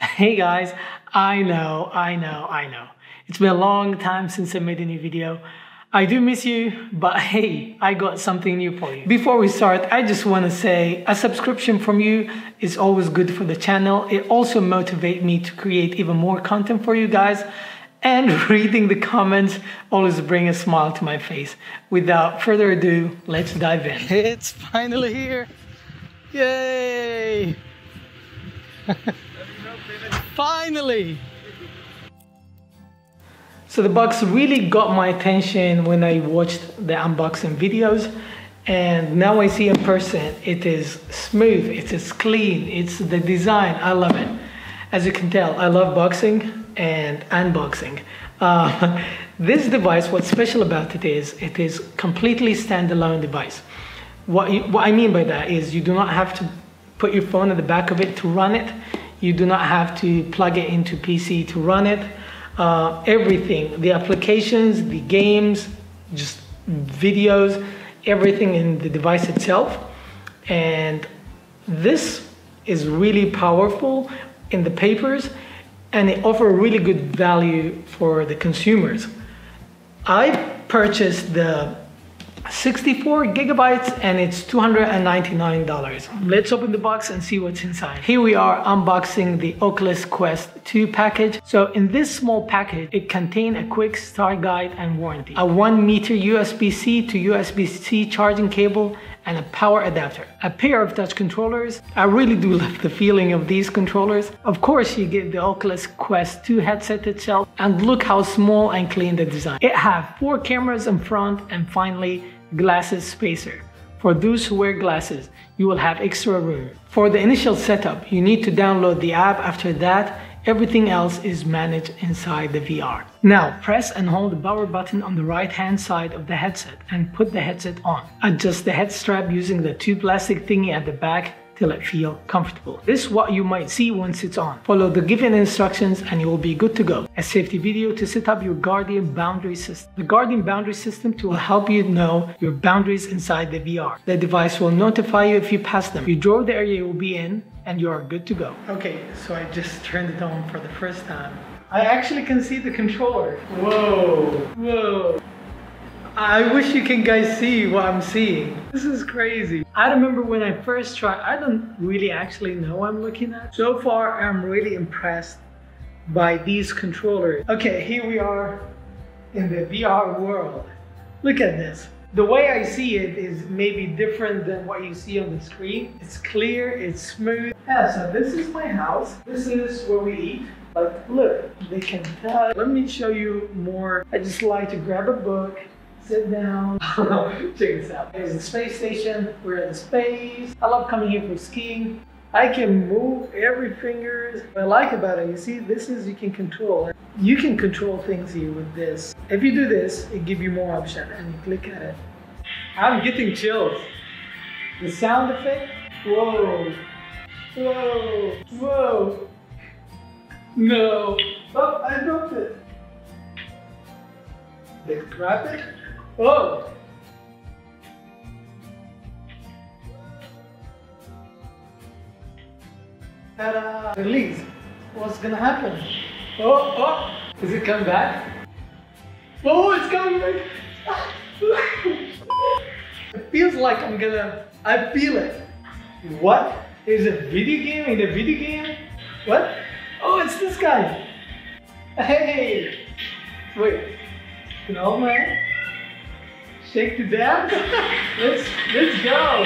Hey guys, I know, I know, I know. It's been a long time since I made a new video. I do miss you, but hey, I got something new for you. Before we start, I just want to say a subscription from you is always good for the channel. It also motivates me to create even more content for you guys. And reading the comments always bring a smile to my face. Without further ado, let's dive in. It's finally here. Yay! Finally! So the box really got my attention when I watched the unboxing videos and now I see in person it is smooth, it is clean, it's the design, I love it. As you can tell, I love boxing and unboxing. Uh, this device, what's special about it is it is completely standalone device. What, you, what I mean by that is you do not have to put your phone at the back of it to run it. You do not have to plug it into PC to run it. Uh, everything, the applications, the games, just videos, everything in the device itself. And this is really powerful in the papers and it offers really good value for the consumers. I purchased the 64 gigabytes and it's $299. Let's open the box and see what's inside. Here we are unboxing the Oculus Quest 2 package. So in this small package, it contains a quick start guide and warranty, a 1 meter USB-C to USB-C charging cable, and a power adapter, a pair of touch controllers. I really do love the feeling of these controllers. Of course, you get the Oculus Quest 2 headset itself, and look how small and clean the design. It has four cameras in front, and finally, glasses spacer. For those who wear glasses, you will have extra room. For the initial setup, you need to download the app. After that, Everything else is managed inside the VR. Now, press and hold the power button on the right hand side of the headset and put the headset on. Adjust the head strap using the two plastic thingy at the back till it feel comfortable. This is what you might see once it's on. Follow the given instructions and you will be good to go. A safety video to set up your Guardian boundary system. The Guardian boundary system will help you know your boundaries inside the VR. The device will notify you if you pass them. You draw the area you will be in and you are good to go. Okay, so I just turned it on for the first time. I actually can see the controller. Whoa, whoa. I wish you can guys see what I'm seeing. This is crazy. I remember when I first tried, I don't really actually know what I'm looking at. So far, I'm really impressed by these controllers. Okay, here we are in the VR world. Look at this. The way I see it is maybe different than what you see on the screen. It's clear, it's smooth. Yeah, so this is my house. This is where we eat. But look, they can tell. Let me show you more. I just like to grab a book, sit down. Check this out. There's the space station. We're in the space. I love coming here for skiing. I can move every finger. What I like about it, you see, this is you can control. You can control things here with this. If you do this, it gives you more option and you click at it. I'm getting chills. The sound effect, whoa, whoa, whoa. No, oh, I dropped it. Let's grab it. Oh! Ta-da! Release. What's gonna happen? Oh, oh! Is it coming back? Oh, it's coming back! it feels like I'm gonna... I feel it. What? Is a video game in a video game? What? Oh, it's this guy. Hey! Wait. My hand? Shake the dab? let's, let's go.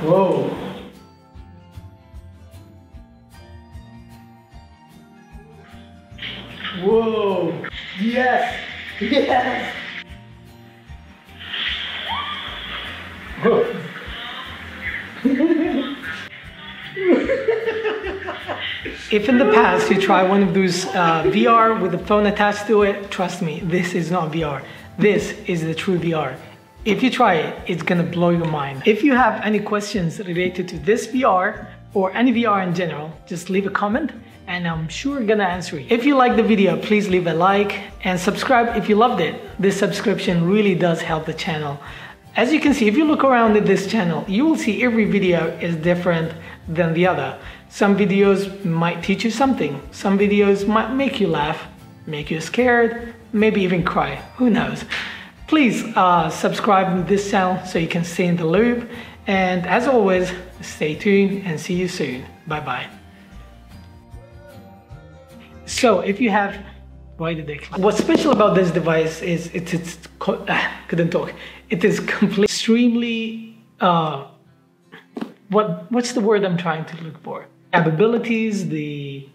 Whoa. Whoa. Yes. Yes. If in the past you try one of those uh, VR with a phone attached to it, trust me, this is not VR. This is the true VR. If you try it, it's gonna blow your mind. If you have any questions related to this VR or any VR in general, just leave a comment and I'm sure gonna answer you. If you like the video, please leave a like and subscribe if you loved it. This subscription really does help the channel As you can see, if you look around at this channel, you will see every video is different than the other. Some videos might teach you something. Some videos might make you laugh, make you scared, maybe even cry, who knows. Please uh, subscribe to this channel so you can stay in the loop. And as always, stay tuned and see you soon. Bye bye. So if you have, why did they? What's special about this device is it's it's couldn't talk. It is completely extremely uh, what what's the word I'm trying to look for? Capabilities, the